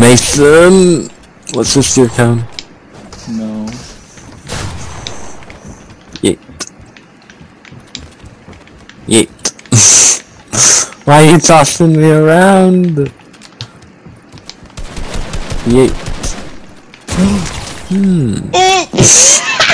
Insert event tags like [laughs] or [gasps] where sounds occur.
Mason, what's this your cone? No. Yeet. Yeet. [laughs] Why are you tossing me around? Yeet. [gasps] hmm. [laughs]